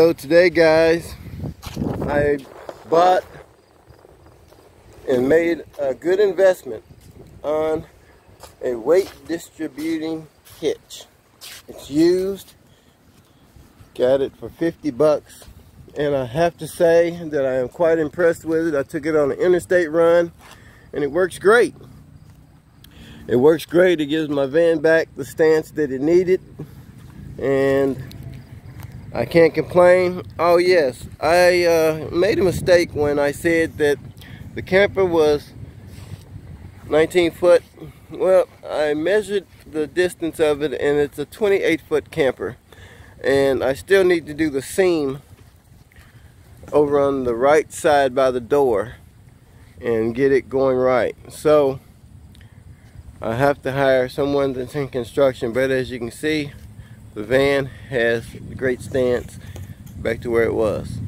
So today guys, I bought and made a good investment on a weight distributing hitch. It's used, got it for 50 bucks, and I have to say that I am quite impressed with it. I took it on an interstate run, and it works great. It works great. It gives my van back the stance that it needed, and I can't complain. Oh yes, I uh, made a mistake when I said that the camper was 19 foot. Well, I measured the distance of it and it's a 28 foot camper. And I still need to do the seam over on the right side by the door and get it going right. So I have to hire someone that's in construction, but as you can see, the van has great stance back to where it was.